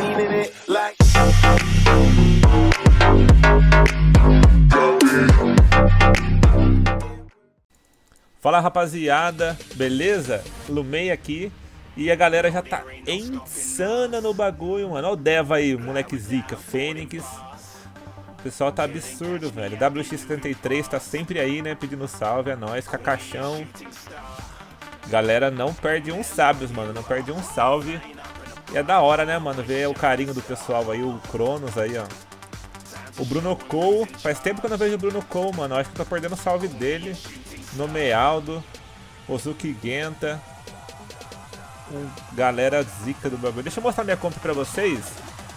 it like. Fala rapaziada, beleza? Lumei aqui e a galera já tá insana no bagulho, mano. Olha o Deva aí, moleque zica, Fênix. O pessoal tá absurdo, velho. WX73 tá sempre aí, né? Pedindo salve, é nóis, Cacaxão. Galera não perde um sábios, mano. Não perde um salve. E é da hora, né, mano? Ver o carinho do pessoal aí, o Cronos aí, ó. O Bruno Cole. Faz tempo que eu não vejo o Bruno Cole, mano. Acho que eu tô perdendo o salve dele. Nomealdo. Ozuki Genta. Um galera zica do bagulho. Deixa eu mostrar minha comp pra vocês.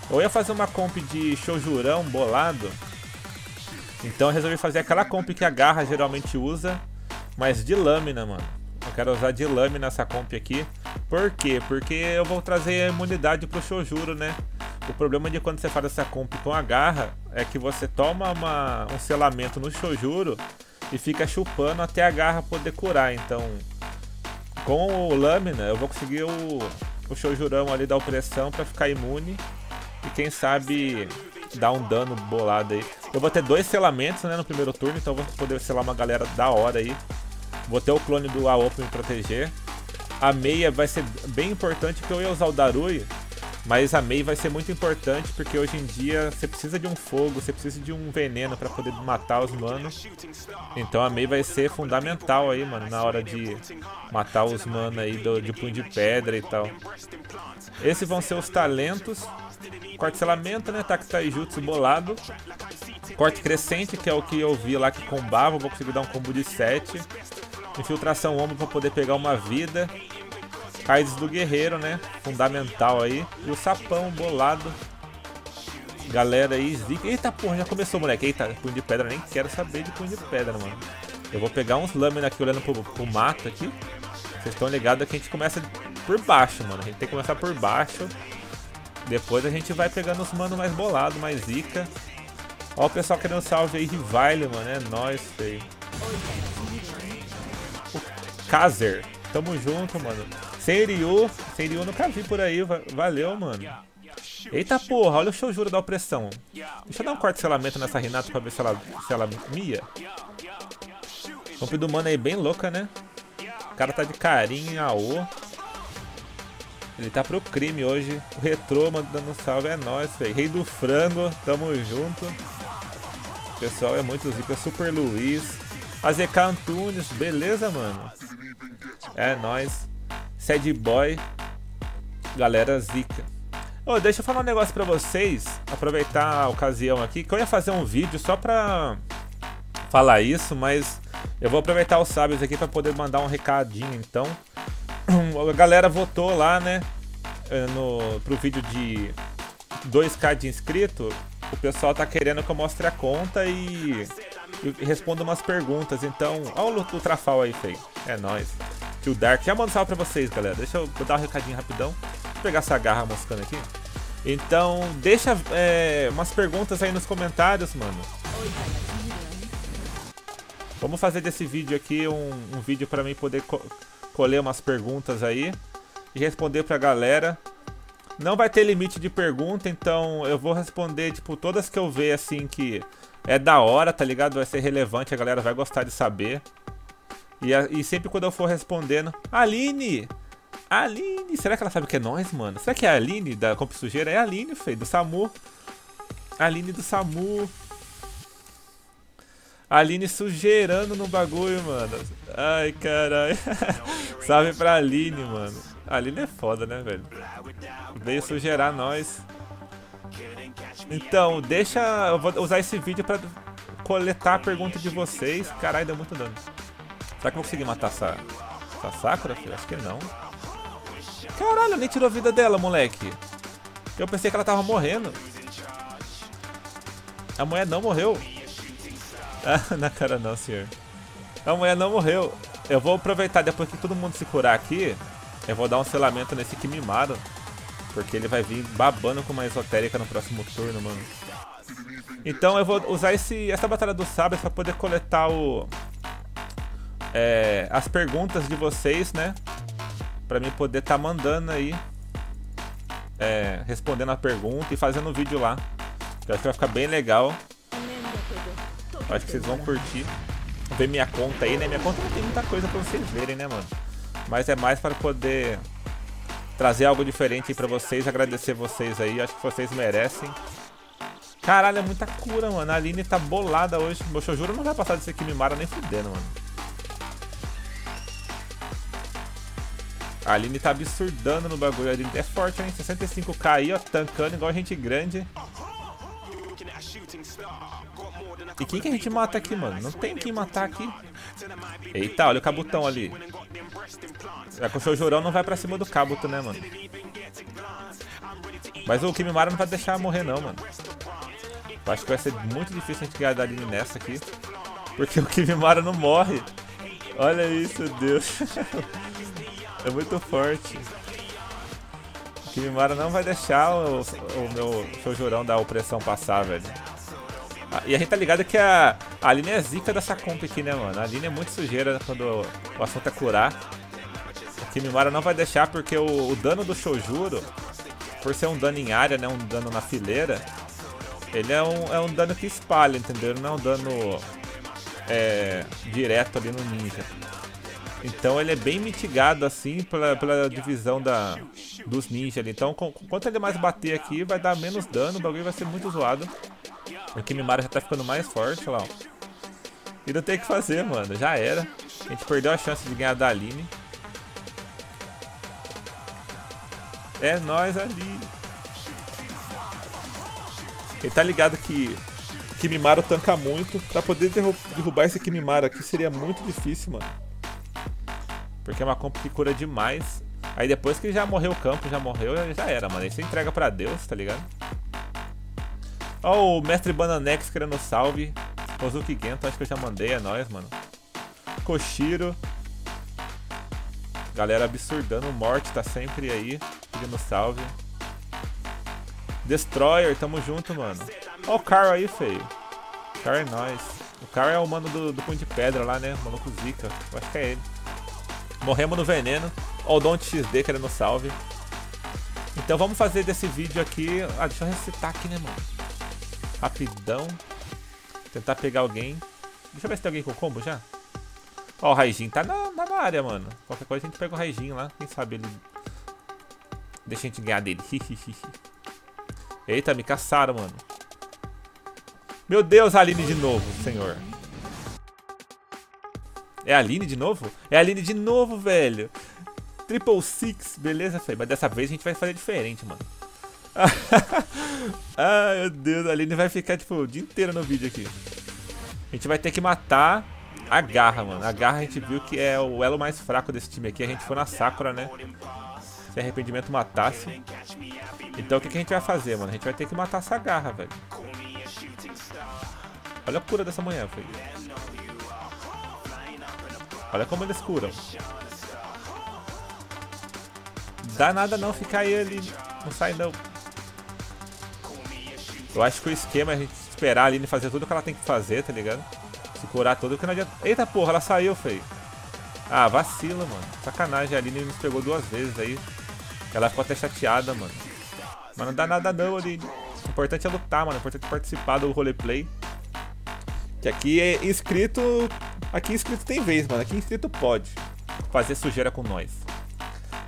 Eu ia fazer uma comp de Shojurão bolado. Então eu resolvi fazer aquela comp que a garra geralmente usa. Mas de lâmina, mano. Eu quero usar de lâmina essa comp aqui. Por quê? Porque eu vou trazer a imunidade pro Shojuro, né? O problema de quando você faz essa comp com a garra é que você toma uma, um selamento no Shojuro e fica chupando até a garra poder curar. Então, com o lâmina, eu vou conseguir o, o Shojurão ali da opressão para ficar imune e quem sabe dar um dano bolado aí. Eu vou ter dois selamentos né, no primeiro turno, então vou poder selar uma galera da hora aí. Vou ter o clone do Aopo me proteger. A meia vai ser bem importante porque eu ia usar o Darui, mas a Mei vai ser muito importante porque hoje em dia você precisa de um fogo, você precisa de um veneno para poder matar os manos. Então a Mei vai ser fundamental aí, mano, na hora de matar os manos aí do, de punho de pedra e tal. Esses vão ser os talentos. Corte selamento, né? Taque Taijutsu bolado. Corte crescente, que é o que eu vi lá que combava. Vou conseguir dar um combo de 7. Infiltração ombro para poder pegar uma vida. Kaides do guerreiro, né? Fundamental aí. E o sapão bolado. Galera aí, zica. Eita porra, já começou, moleque. Eita, punho de pedra, nem quero saber de punho de pedra, mano. Eu vou pegar uns lâminas aqui olhando pro, pro mato aqui. Vocês estão ligados que a gente começa por baixo, mano. A gente tem que começar por baixo. Depois a gente vai pegando os manos mais bolados, mais zica. Ó o pessoal querendo salve aí, Rivale, mano. É nóis, feio. Kazer. Tamo junto, mano. Senryu. Senryu nunca vi por aí. Valeu, mano. Eita porra, olha o Shojuro da opressão. Deixa eu dar um corte selamento nessa Renata pra ver se ela, se ela mia. Comp do mano aí bem louca, né? O cara tá de carinho AO. Ele tá pro crime hoje. O retrô mandando um salve é nóis, velho. Rei do frango, tamo junto. O pessoal é muito zica. Super Luiz. AZK Antunes, beleza, mano? É nóis. Sad Boy. Galera zica. Oh, deixa eu falar um negócio pra vocês. Aproveitar a ocasião aqui. Que eu ia fazer um vídeo só pra falar isso, mas eu vou aproveitar os sábios aqui pra poder mandar um recadinho então. A galera votou lá, né? No, pro vídeo de 2k de inscrito. O pessoal tá querendo que eu mostre a conta e, e responda umas perguntas. Então, olha o, o Trafal aí, feio. É nóis. Tio Dark. Já mando salve pra vocês, galera. Deixa eu dar um recadinho rapidão. Vou pegar essa garra moscando aqui. Então, deixa é, umas perguntas aí nos comentários, mano. Vamos fazer desse vídeo aqui um, um vídeo pra mim poder co colher umas perguntas aí e responder pra galera. Não vai ter limite de pergunta, então eu vou responder, tipo, todas que eu ver, assim, que é da hora, tá ligado? Vai ser relevante, a galera vai gostar de saber. E, e sempre quando eu for respondendo, Aline! Aline! Será que ela sabe que é nós, mano? Será que é a Aline da Comp Sujeira? É a Aline, feio, do Samu. Aline do Samu. Aline sujeirando no bagulho, mano. Ai, caralho. Salve pra Aline, mano. Aline é foda, né, velho? Veio sujeirar nós. Então, deixa... Eu vou usar esse vídeo pra coletar a pergunta de vocês. Caralho, deu muito dano. Será que eu vou conseguir matar essa, essa Sakura, filho? Acho que não. Caralho, nem tirou a vida dela, moleque. Eu pensei que ela tava morrendo. A mulher não morreu. Ah, na cara não, senhor. A mulher não morreu. Eu vou aproveitar depois que todo mundo se curar aqui. Eu vou dar um selamento nesse Kimimaro. Porque ele vai vir babando com uma esotérica no próximo turno, mano. Então eu vou usar esse, essa batalha dos sábios pra poder coletar o... É, as perguntas de vocês, né? Pra mim poder tá mandando aí é, respondendo a pergunta e fazendo um vídeo lá. Eu acho que vai ficar bem legal. Eu acho que vocês vão curtir. Ver minha conta aí, né? Minha conta não tem muita coisa pra vocês verem, né, mano? Mas é mais para poder trazer algo diferente aí pra vocês, agradecer vocês aí. Acho que vocês merecem. Caralho, é muita cura, mano. A Aline tá bolada hoje. Eu juro não vai passar desse Kimimara nem fudendo, mano. A Aline tá absurdando no bagulho. A Aline é forte, hein? 65k aí, ó. Tancando igual gente grande. E quem que a gente mata aqui, mano? Não tem quem matar aqui. Eita, olha o Cabutão ali. É que o Shojurão não vai pra cima do Kabuto, né, mano? Mas o Kimimara não vai deixar morrer, não, mano. Eu acho que vai ser muito difícil a gente ganhar da nessa aqui. Porque o Kimimara não morre. Olha isso, Deus. é muito forte. O Kimimara não vai deixar o, o meu Shojurão da opressão passar, velho. Ah, e a gente tá ligado que a, a Aline é zica dessa comp aqui, né, mano? A Aline é muito sujeira quando o assunto é curar. O Kimimara não vai deixar porque o, o dano do Shojuro, por ser um dano em área, né, um dano na fileira, ele é um, é um dano que espalha, entendeu? Não é um dano é, direto ali no ninja. Então ele é bem mitigado assim pela, pela divisão da, dos ninjas ali. Então com, quanto ele mais bater aqui, vai dar menos dano, o bagulho vai ser muito zoado. O Kimimara já tá ficando mais forte, lá. E não tem o que fazer, mano. Já era. A gente perdeu a chance de ganhar da Aline. É nós ali. Ele tá ligado que Kimimaro tanca muito. Pra poder derrubar esse Kimimaro aqui seria muito difícil, mano. Porque é uma comp que cura demais. Aí depois que já morreu o campo, já morreu, já era, mano. Aí você entrega pra Deus, tá ligado? Ó, o Mestre Bananex querendo salve. Kozuki Gento, acho que eu já mandei, é nóis, mano. Koshiro. Galera absurdando, Morte tá sempre aí, pedindo salve. Destroyer, tamo junto, mano. Ó o Carl aí, feio. Carl é nóis. O Carl é o mano do, do Punho de Pedra lá, né? O maluco Zika. Eu acho que é ele. Morremos no veneno. Ó o Don't XD querendo salve. Então vamos fazer desse vídeo aqui... Ah, deixa eu recitar aqui, né, mano? Rapidão. Tentar pegar alguém. Deixa eu ver se tem alguém com combo já. Ó, o Raijin tá na, na, área, mano. Qualquer coisa a gente pega o Raijin lá. Quem sabe ele... Deixa a gente ganhar dele. Eita, me caçaram, mano. Meu Deus, Aline de novo, senhor. É a Aline de novo? É a Aline de novo, velho. Triple Six, beleza, feio. Mas dessa vez a gente vai fazer diferente, mano. Ai, meu Deus, a Aline vai ficar, tipo, o dia inteiro no vídeo aqui. A gente vai ter que matar a Garra, mano. A Garra a gente viu que é o elo mais fraco desse time aqui. A gente foi na Sakura, né? Se arrependimento matasse. Então o que, que a gente vai fazer, mano? A gente vai ter que matar essa Garra, velho. Olha a cura dessa manhã, velho. Olha como eles curam. Dá nada não ficar aí ali. Não sai não. Eu acho que o esquema é a gente esperar a Aline fazer tudo o que ela tem que fazer, tá ligado? Se curar tudo que não adianta. Eita porra, ela saiu, feio. Ah, vacila, mano. Sacanagem, a Aline nos pegou duas vezes aí. Ela ficou até chateada, mano. Mas não dá nada não, Aline. O importante é lutar, mano. O importante é participar do roleplay. Que aqui é inscrito. Aqui inscrito tem vez, mano. Aqui inscrito pode fazer sujeira com nós.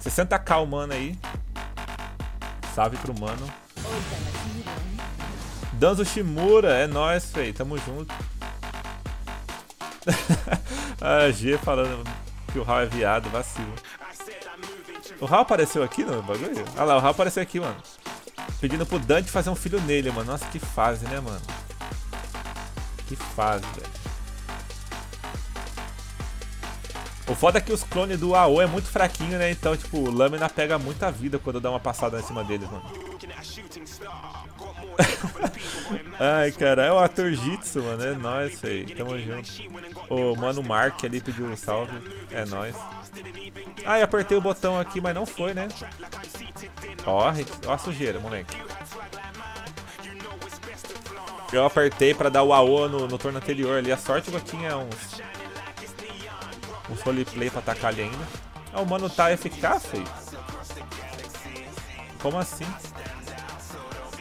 60k o mano aí. Salve pro mano. Danzo Shimura, é nóis, fei, tamo junto. a G falando que o Raul é viado, vacilo. O Raul apareceu aqui no bagulho? Ah lá, o Raul apareceu aqui, mano. Pedindo pro Dante fazer um filho nele, mano. Nossa, que fase, né, mano? Que fase, velho. Foda é que os clones do AO é muito fraquinho, né? Então, tipo, o Lâmina pega muita vida quando dá uma passada em cima deles, mano. Ai, cara, é o ator Jitsu, mano. É nóis, aí. Tamo junto. O mano Mark ali pediu um salve. É nóis. Ai, apertei o botão aqui, mas não foi, né? Ó, ó a sujeira, moleque. Eu apertei pra dar o AO no, no turno anterior ali. A sorte que eu tinha uns. Uns roleplay pra atacar ali ainda. Ah, o mano tá eficaz, feio. Como assim?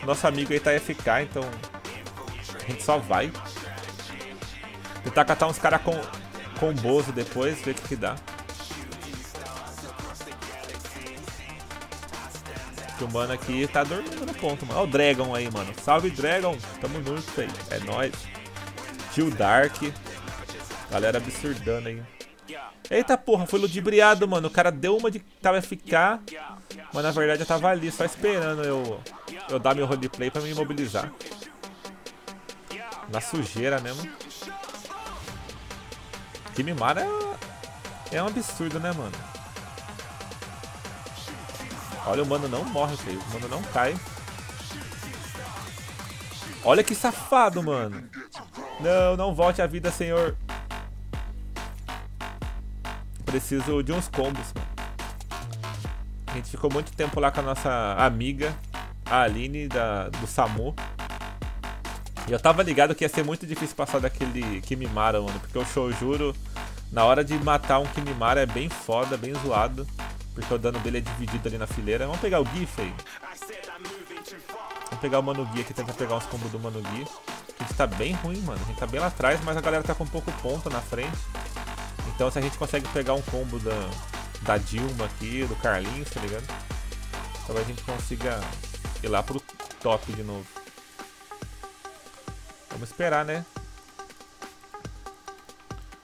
Nosso amigo aí tá FK, então a gente só vai. Tentar catar uns caras com, com Bozo depois, ver o que, que dá. Que o mano aqui tá dormindo no ponto, mano. Olha o Dragon aí, mano. Salve, Dragon. Tamo junto aí. É nóis. Tio Dark. Galera absurdando aí. Eita porra, foi ludibriado, mano. O cara deu uma de tava ficar, mas na verdade eu tava ali, só esperando eu, eu dar meu roleplay pra me imobilizar. Na sujeira mesmo. Kimimara é, é um absurdo, né, mano? Olha, o mano não morre, feio. O mano não cai. Olha que safado, mano. Não, não volte à vida, senhor. Preciso de uns combos. A gente ficou muito tempo lá com a nossa amiga, a Aline, da, do Samu. E eu tava ligado que ia ser muito difícil passar daquele Kimimara, mano. Porque o Shojuro, na hora de matar um Kimimara, é bem foda, bem zoado. Porque o dano dele é dividido ali na fileira. Vamos pegar o Gif aí. Vamos pegar o Mano Gui aqui, tentar pegar uns combos do Mano Gui. A gente tá bem ruim, mano. A gente tá bem lá atrás, mas a galera tá com pouco ponto na frente. Então se a gente consegue pegar um combo da, da Dilma aqui, do Carlinhos, tá ligado? Talvez a gente consiga ir lá pro top de novo. Vamos esperar, né?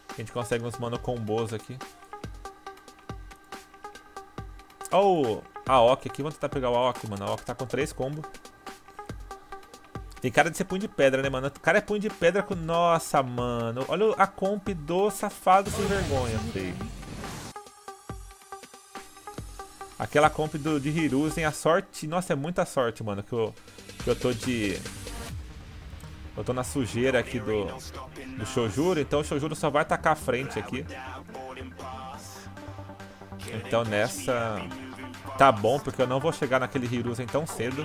A gente consegue uns mano combos aqui. Oh, a Ok aqui, vamos tentar pegar o Ok, mano. A Ok tá com 3 combos. Tem cara de ser punho de pedra, né, mano? O cara é punho de pedra com... Nossa, mano. Olha a comp do safado sem vergonha, feio. Aquela comp do, de Hiruzen, a sorte... Nossa, é muita sorte, mano, que eu, que eu tô de... Eu tô na sujeira aqui do, do Shojuro, então o Shojuro só vai atacar a frente aqui. Então nessa tá bom, porque eu não vou chegar naquele Hiruzen tão cedo.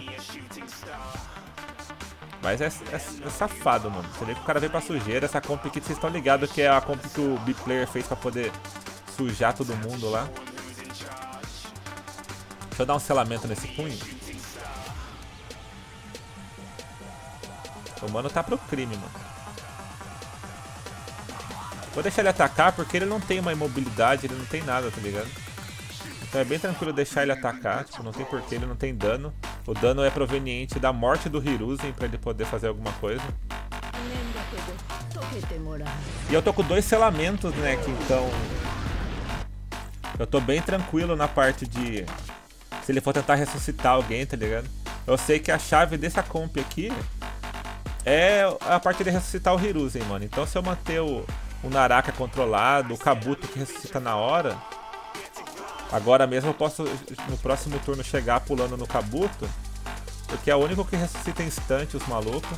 Mas é, é, é, safado, mano. Você vê que o cara veio pra sujeira. Essa comp aqui, vocês estão ligados que é a comp que o B-Player fez pra poder sujar todo mundo lá. Deixa eu dar um selamento nesse punho. O mano tá pro crime, mano. Vou deixar ele atacar porque ele não tem uma imobilidade, ele não tem nada, tá ligado? Então é bem tranquilo deixar ele atacar, tipo, não tem porquê, ele não tem dano. O dano é proveniente da morte do Hiruzen pra ele poder fazer alguma coisa. E eu tô com dois selamentos, né, que então... Eu tô bem tranquilo na parte de... Se ele for tentar ressuscitar alguém, tá ligado? Eu sei que a chave dessa comp aqui é a parte de ressuscitar o Hiruzen, mano. Então se eu manter o, o Naraka controlado, o Kabuto que ressuscita na hora Agora mesmo eu posso, no próximo turno, chegar pulando no Kabuto. Porque é o único que ressuscita instante os malucos.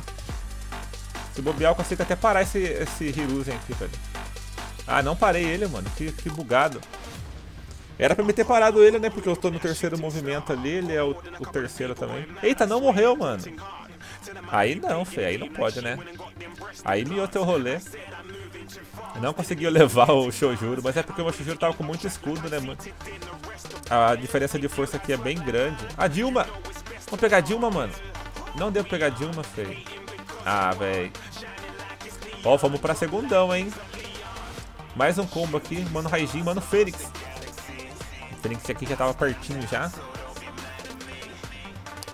Se bobear, eu consigo até parar esse, esse Hiruzen aqui, velho. Ah, não parei ele, mano. Que, que bugado. Era pra me ter parado ele, né? Porque eu tô no terceiro movimento ali. Ele é o, o terceiro também. Eita, não morreu, mano. Aí não, fê. Aí não pode, né? Aí miou teu rolê. Não conseguiu levar o Shojuro, mas é porque o Shojuro tava com muito escudo, né? A diferença de força aqui é bem grande. A Dilma! Vamos pegar a Dilma, mano. Não deu pra pegar a Dilma, feio. Ah, velho. Ó, vamos pra segundão, hein? Mais um combo aqui. Mano Raijin, mano Fênix. O Fênix aqui já tava pertinho já.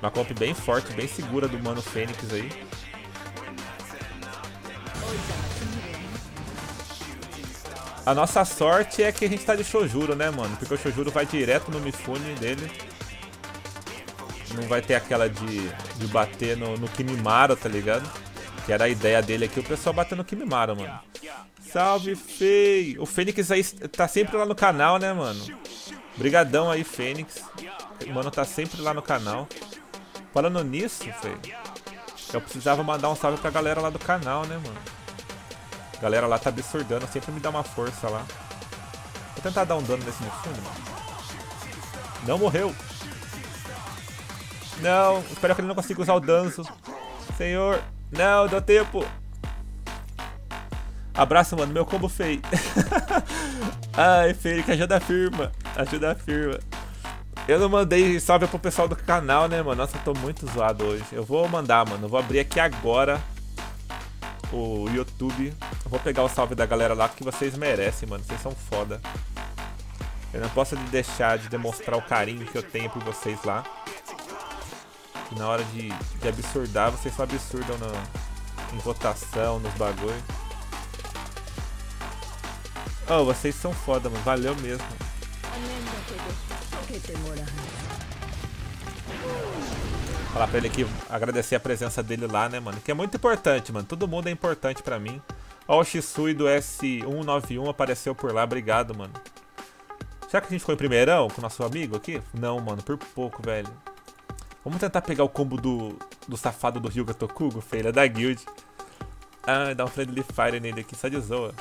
Uma comp bem forte, bem segura do mano Fênix aí. A nossa sorte é que a gente tá de Shojuro, né, mano? Porque o Shojuro vai direto no Mifune dele. Não vai ter aquela de, de bater no, no Kimimaro, tá ligado? Que era a ideia dele aqui, o pessoal bater no Kimimaro, mano. Salve, Fei! O Fênix aí tá sempre lá no canal, né, mano? Brigadão aí, Fênix. O mano tá sempre lá no canal. Falando nisso, Fei, eu precisava mandar um salve pra galera lá do canal, né, mano? A galera lá tá absurdando, sempre me dá uma força lá. Vou tentar dar um dano nesse Mifume. Não morreu. Não, espero que ele não consiga usar o danço. Senhor, não, deu tempo. Abraço, mano, meu combo feio. Ai, feio, que ajuda a firma. Ajuda a firma. Eu não mandei salve pro pessoal do canal, né, mano? Nossa, eu tô muito zoado hoje. Eu vou mandar, mano. Eu vou abrir aqui agora o YouTube. Eu vou pegar o salve da galera lá que vocês merecem, mano. Vocês são foda. Eu não posso deixar de demonstrar o carinho que eu tenho por vocês lá. E na hora de, de absurdar, vocês só absurdam no, em votação, nos bagulho. Oh, vocês são foda, mano. Valeu mesmo. Falar pra ele aqui, agradecer a presença dele lá, né, mano? Que é muito importante, mano. Todo mundo é importante pra mim. Ó, o Shisui do S191 apareceu por lá. Obrigado, mano. Será que a gente ficou em primeirão com o nosso amigo aqui? Não, mano, por pouco, velho. Vamos tentar pegar o combo do, do safado do Ryuga Tokugo, feira da guild. Ah, dá um friendly fire nele aqui, só de zoa.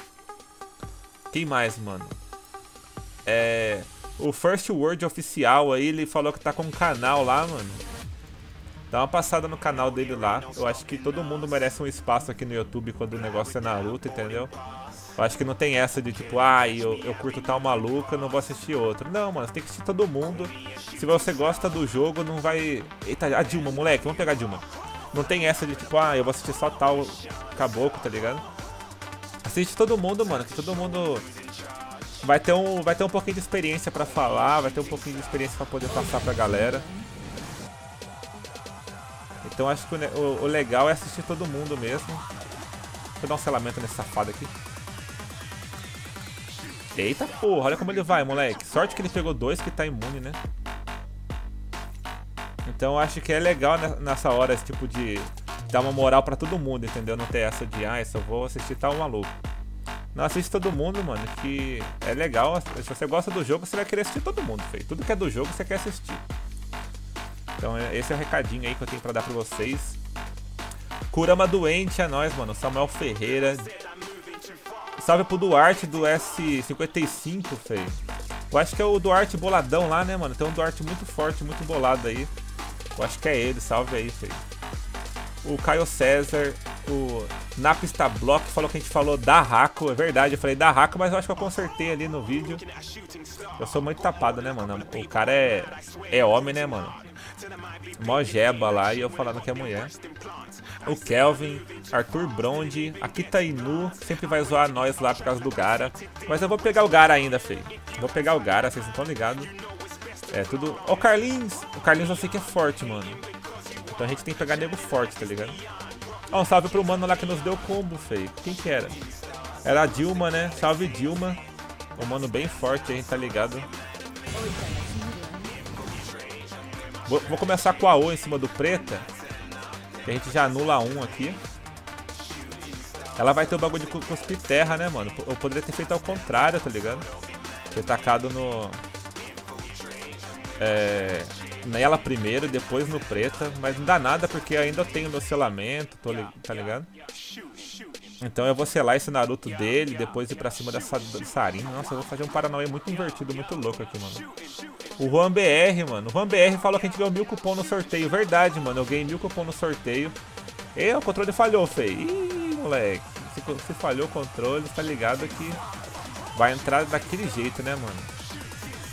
Quem mais, mano? É... O First Word oficial aí, ele falou que tá com um canal lá, mano. Dá uma passada no canal dele lá. Eu acho que todo mundo merece um espaço aqui no YouTube quando o negócio é Naruto, entendeu? Eu acho que não tem essa de tipo, ah, eu, eu curto tal maluca, não vou assistir outro. Não, mano, tem que assistir todo mundo. Se você gosta do jogo, não vai. Eita, a Dilma, moleque, vamos pegar a Dilma. Não tem essa de tipo, ah, eu vou assistir só tal caboclo, tá ligado? Assiste todo mundo, mano, que todo mundo vai ter um, vai ter um pouquinho de experiência pra falar, vai ter um pouquinho de experiência pra poder passar pra galera. Então acho que o, o, o legal é assistir todo mundo mesmo. Deixa eu dar um selamento nesse safado aqui. Eita porra, olha como ele vai, moleque. Sorte que ele pegou dois que tá imune, né? Então acho que é legal nessa hora esse tipo de dar uma moral pra todo mundo, entendeu? Não ter essa de, ah, só vou assistir tal maluco. Não assiste todo mundo, mano, que é legal. Se você gosta do jogo, você vai querer assistir todo mundo, feio. Tudo que é do jogo, você quer assistir. Então esse é o recadinho aí que eu tenho pra dar pra vocês. Kurama doente é nós, mano. Samuel Ferreira, Salve pro Duarte do S55, feio. Eu acho que é o Duarte boladão lá, né, mano? Tem um Duarte muito forte, muito bolado aí. Eu acho que é ele, salve aí, feio. O Caio César, o Napista Block falou que a gente falou da Raco, é verdade, eu falei da Raco, mas eu acho que eu consertei ali no vídeo. Eu sou muito tapado, né, mano? O cara é, é homem, né, mano? Mó jeba lá e eu falando que é mulher. O Kelvin, Arthur Brondi, aqui tá Inu, sempre vai zoar nós lá por causa do Gara. Mas eu vou pegar o Gara ainda, feio. Vou pegar o Gara, vocês não estão ligados. É tudo. Ó, o Carlinhos! O Carlinhos eu sei que é forte, mano. Então a gente tem que pegar nego forte, tá ligado? Ó, um salve pro mano lá que nos deu combo, feio. Quem que era? Era a Dilma, né? Salve Dilma. Um mano bem forte, a gente tá ligado. Vou, vou começar com a O em cima do preta. Que a gente já anula um aqui. Ela vai ter o bagulho de cuspir terra, né, mano? Eu poderia ter feito ao contrário, tá ligado? Ter tacado no... É... Nela primeiro, depois no preta. Mas não dá nada porque ainda eu tenho meu selamento, tô li... tá ligado? Então eu vou selar esse Naruto dele, depois ir pra cima dessa Sarina. Nossa, eu vou fazer um Paranauê muito invertido, muito louco aqui, mano. O Juan BR, mano. O Juan BR falou que a gente ganhou mil cupom no sorteio. Verdade, mano. Eu ganhei mil cupom no sorteio. E o controle falhou, feio. Ih, moleque. Se, se falhou o controle, tá ligado que vai entrar daquele jeito, né, mano?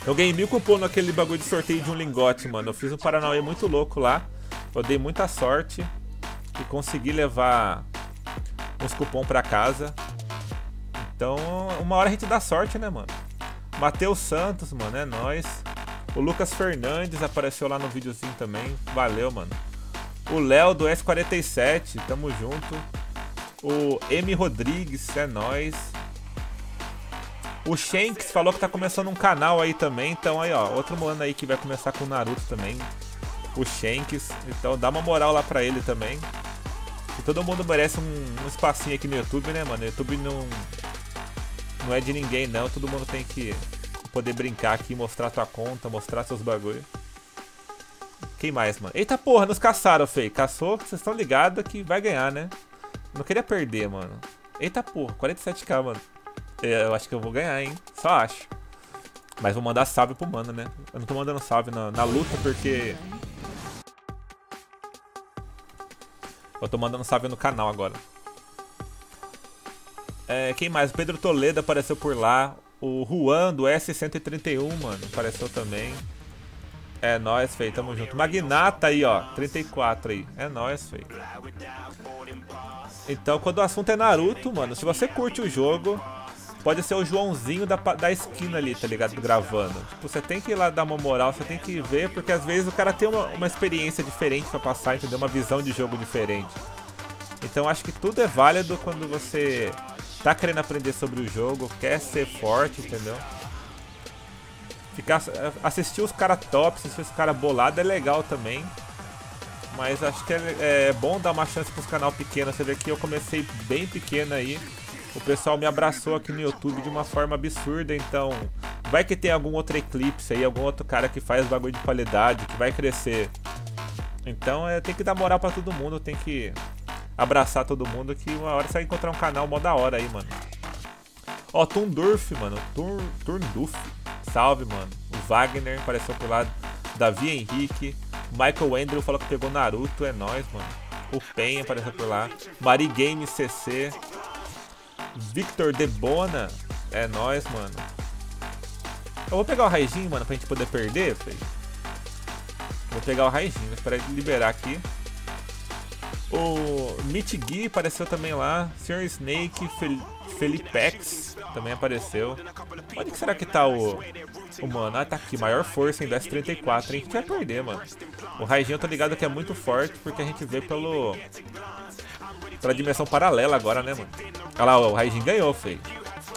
Eu ganhei mil cupom naquele bagulho de sorteio de um lingote, mano. Eu fiz um Paranauê muito louco lá. Eu dei muita sorte e consegui levar uns cupom pra casa. Então, uma hora a gente dá sorte, né, mano? Matheus Santos, mano, é nóis. O Lucas Fernandes apareceu lá no videozinho também. Valeu, mano. O Léo do S47, tamo junto. O M Rodrigues, é nóis. O Shanks falou que tá começando um canal aí também. Então aí, ó, outro mano aí que vai começar com o Naruto também. O Shanks. Então dá uma moral lá pra ele também. E todo mundo merece um, um espacinho aqui no YouTube, né, mano? O YouTube não, não é de ninguém, não. Todo mundo tem que poder brincar aqui, mostrar tua conta, mostrar seus bagulho. Quem mais, mano? Eita porra, nos caçaram, Fei. Caçou, vocês estão ligados que vai ganhar, né? Não queria perder, mano. Eita porra, 47k, mano. É, eu acho que eu vou ganhar, hein? Só acho. Mas vou mandar salve pro mano, né? Eu não tô mandando salve na, na luta porque... Eu tô mandando salve no canal agora. É, quem mais? Pedro Toledo apareceu por lá. O Juan do S131, mano, apareceu também. É nóis, feio, tamo junto. Magnata aí, ó, 34 aí. É nóis, feio. Então, quando o assunto é Naruto, mano, se você curte o jogo, pode ser o Joãozinho da, da esquina ali, tá ligado? Gravando. Tipo, você tem que ir lá dar uma moral, você tem que ver, porque às vezes o cara tem uma, uma experiência diferente pra passar, entendeu? Uma visão de jogo diferente. Então, acho que tudo é válido quando você tá querendo aprender sobre o jogo, quer ser forte, entendeu? Ficar, assistir os caras top, assistir os caras bolados é legal também. Mas acho que é, é, bom dar uma chance pros canal pequeno. Você vê que eu comecei bem pequeno aí. O pessoal me abraçou aqui no YouTube de uma forma absurda, então vai que tem algum outro eclipse aí, algum outro cara que faz bagulho de qualidade, que vai crescer. Então é, tem que dar moral pra todo mundo, tem que abraçar todo mundo, que uma hora você vai encontrar um canal mó da hora aí, mano. Ó, Tundurf, mano. Tundurf. Salve, mano. O Wagner apareceu por lá. Davi Henrique. Michael Andrew falou que pegou Naruto. É nóis, mano. O Pen apareceu por lá. Mari Game CC. Victor Debona. É nóis, mano. Eu vou pegar o Raijin, mano, pra gente poder perder, filho. Vou pegar o Raijin. Vou esperar ele liberar aqui. O Mitgui apareceu também lá. Sr. Snake, Fel Felipex também apareceu. Onde que será que tá o, o mano? Ah, tá aqui. Maior força em DS34. A gente vai perder, mano. O Raijin eu tô ligado que é muito forte porque a gente vê pelo... Pela dimensão paralela agora, né, mano? Olha lá, o Raijin ganhou, feio.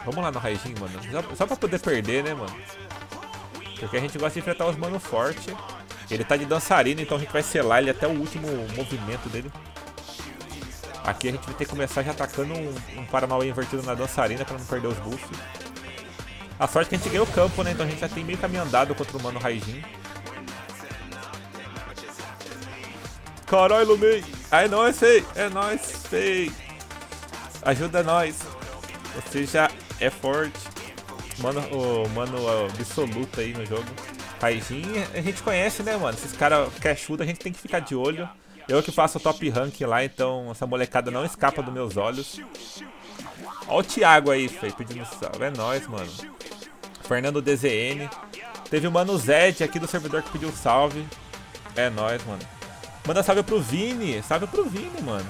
Vamos lá no Raijin, mano. Só, pra poder perder, né, mano? Porque a gente gosta de enfrentar os mano forte. Ele tá de dançarina, então a gente vai selar ele até o último movimento dele. Aqui a gente vai ter que começar já atacando um, um invertido na dançarina pra não perder os buffs. A sorte é que a gente ganhou o campo, né? Então a gente já tem meio caminho andado contra o Mano Raijin. Caralho, Lumei! É nóis, fei! É nóis, fei! Ajuda nós! Você já é forte. Mano, o mano absoluto aí no jogo. Raijin, a gente conhece, né, mano? Esses caras cashudo a gente tem que ficar de olho. Eu que faço o top rank lá, então essa molecada não escapa dos meus olhos. Ó o Thiago aí, Fê, pedindo salve. É nóis, mano. Fernando DZN. Teve o Mano Zed aqui do servidor que pediu salve. É nóis, mano. Manda salve pro Vini. Salve pro Vini, mano.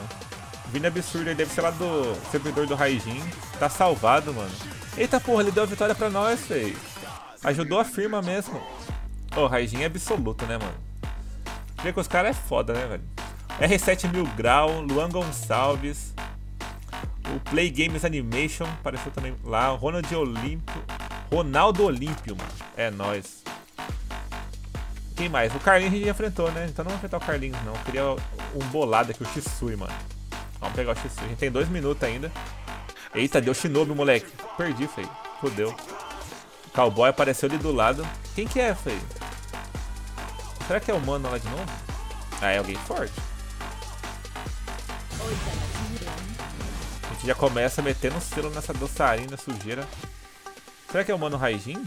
Vini absurdo, ele deve ser lá do servidor do Raijin. Tá salvado, mano. Eita porra, ele deu a vitória pra nós, Fê. Ajudou a firma mesmo. Ô, oh, Raijin é absoluto, né, mano? Ver que os caras é foda, né, velho? R7 Mil Grau, Luan Gonçalves, o Play Games Animation, apareceu também lá, Ronald Olímpio, Ronaldo Olímpio, mano. É nóis. Quem mais? O Carlinhos a gente enfrentou, né? Então não vamos enfrentar o Carlinhos, não. Eu queria um bolado aqui, o Shisui, mano. Vamos pegar o Shisui. A gente tem dois minutos ainda. Eita, deu Shinobi, moleque. Perdi, feio. Fodeu. O cowboy apareceu ali do lado. Quem que é, feio? Será que é o mano lá de novo? Ah, é alguém forte. A gente já começa metendo selo nessa dançarina sujeira. Será que é o Mano Raijin?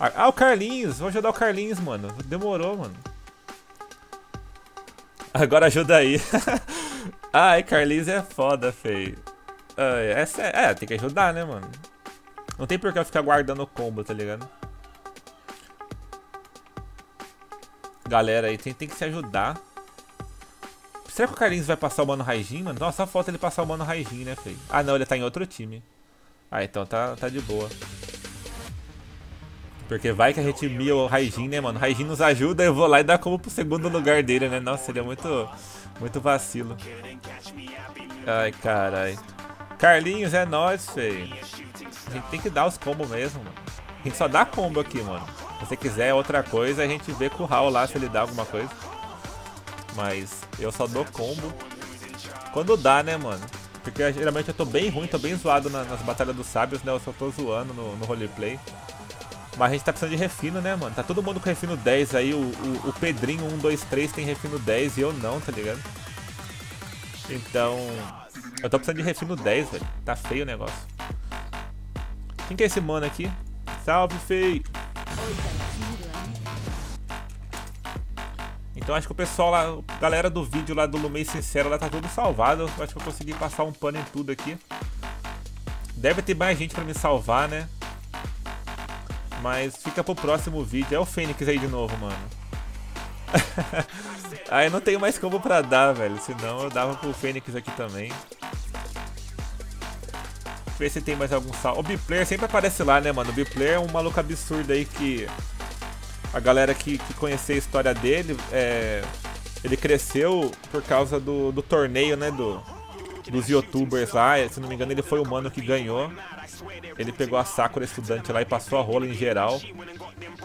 Ah, o Carlinhos! Vou ajudar o Carlinhos, mano. Demorou, mano. Agora ajuda aí. Ai, Carlinhos é foda, feio. É, é, é, tem que ajudar, né, mano? Não tem por que eu ficar guardando o combo, tá ligado? Galera aí, tem, tem que se ajudar. Será que o Carlinhos vai passar o Mano Raijin, mano? Nossa, só falta ele passar o Mano Raijin, né, feio? Ah, não, ele tá em outro time. Ah, então tá, tá de boa. Porque vai que a gente mia o Raijin, né, mano? Raijin nos ajuda, eu vou lá e dá como pro segundo lugar dele, né? Nossa, seria muito, muito vacilo. Ai, carai. Carlinhos, é nóis, feio. A gente tem que dar os combos mesmo, mano. A gente só dá combo aqui, mano. Se você quiser outra coisa, a gente vê com o Raul lá se ele dá alguma coisa. Mas eu só dou combo quando dá, né, mano? Porque geralmente eu tô bem ruim, tô bem zoado na, nas batalhas dos sábios, né? Eu só tô zoando no, no roleplay. Mas a gente tá precisando de refino, né, mano? Tá todo mundo com refino 10 aí. O, o, o Pedrinho 1, 2, 3 tem refino 10 e eu não, tá ligado? Então. Eu tô precisando de refino 10, velho. Tá feio o negócio. Quem que é esse mano aqui? Salve, feio! Então acho que o pessoal lá, galera do vídeo lá do Lumei Sincero lá tá tudo salvado. Eu acho que eu consegui passar um pano em tudo aqui. Deve ter mais gente pra me salvar, né? Mas fica pro próximo vídeo. É o Fênix aí de novo, mano. Aí não tenho mais como pra dar, velho. Senão eu dava pro Fênix aqui também. Ver se tem mais algum sal. O Biplayer sempre aparece lá, né, mano? O Biplayer é um maluco absurdo aí que. A galera que, que conhecer a história dele, é... ele cresceu por causa do, do torneio, né? Do, dos youtubers lá. Se não me engano, ele foi o mano que ganhou. Ele pegou a Sakura estudante lá e passou a rola em geral.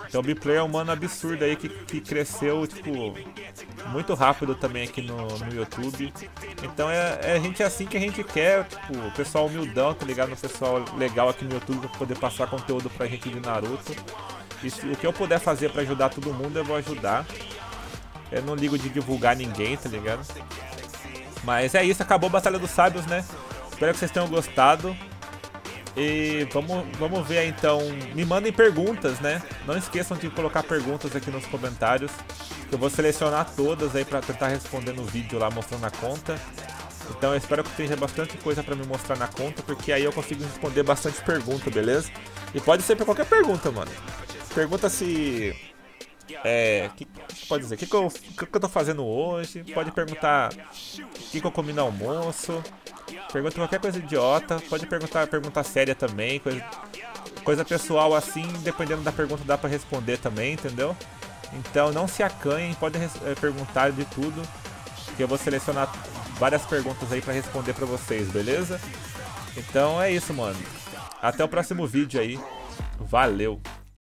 Então o Biplayer é um mano absurdo aí que, que cresceu, tipo, muito rápido também aqui no, no YouTube. Então é, é gente assim que a gente quer, tipo, o pessoal humildão, tá ligado? O pessoal legal aqui no YouTube pra poder passar conteúdo pra gente de Naruto. E se, o que eu puder fazer pra ajudar todo mundo, eu vou ajudar. Eu não ligo de divulgar ninguém, tá ligado? Mas é isso, acabou a Batalha dos Sábios, né? Espero que vocês tenham gostado. E vamos, vamos ver então. Me mandem perguntas, né? Não esqueçam de colocar perguntas aqui nos comentários. Que eu vou selecionar todas aí pra tentar responder no vídeo lá mostrando a conta. Então eu espero que tenha bastante coisa pra me mostrar na conta, porque aí eu consigo responder bastante pergunta, beleza? E pode ser pra qualquer pergunta, mano. Pergunta se. É. que pode dizer? O que, que, eu, que, que eu tô fazendo hoje? Pode perguntar o que, que eu comi no almoço. Pergunta qualquer coisa idiota, pode perguntar pergunta séria também, coisa, coisa pessoal assim, dependendo da pergunta dá pra responder também, entendeu? Então não se acanhem, pode é, perguntar de tudo, que eu vou selecionar várias perguntas aí pra responder pra vocês, beleza? Então é isso, mano. Até o próximo vídeo aí. Valeu!